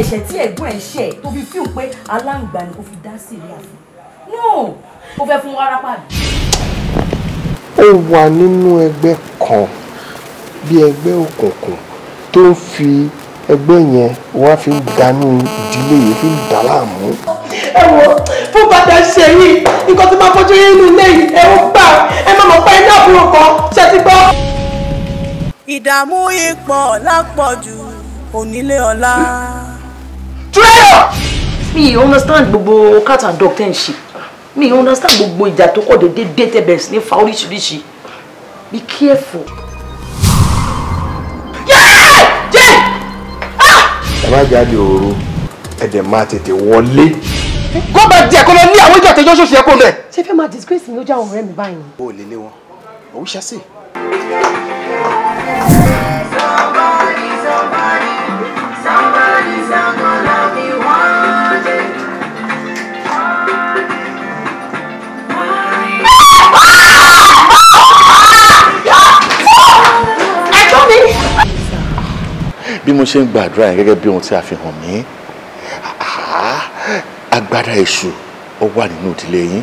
ẹ̀ṣẹ̀ tí ẹ̀gbọ́n ẹ̀ ṣẹ̀ tó fi fíù pé aláǹgbá ni kò fi dá sí ìlú àfin no ó fẹ́ fún wárápá mi. ó wà nínú ẹgbẹ́ kan bí ẹgbẹ́ òkùnkùn tó ń fi ẹgbẹ́ yẹn wá fi ń dànù ìdílé yìí fi ń dà láàmú. ẹ wo fún bàtà ṣe yìí nǹkan tó máa fojú yín nínú ilé yìí ẹ ó gbà ẹ má mọ̀ pé iná àbúrò kan ṣe ti gbọ́. ìdààmú ipò lápọ̀jù onílé ọlá. Mi ò understand gbogbo cat and dog ten ṣe mi ò understand gbogbo ìjà tó kọ̀ déédéé dé tẹ̀bẹ̀ sí ní fa oríṣiríṣi be careful. ẹ má jáde òru ẹ dẹ̀ máa tètè wọlé. kó bá díẹ̀ kó lọ ní àwọn ìjọ àtẹjọ́ ṣoṣù yẹ kó lẹ̀. ṣé fẹ́ máa disgrace mi ó jẹ́ àwọn ọ̀rẹ́ mi báyìí. o ò lè lé wọn òun ṣe sí. Bí mo ṣe ń gbàdúrà yẹn gẹ́gẹ́ bí ohun tí a fi hàn mí agbára èṣù ó wà nínú ìdílé yín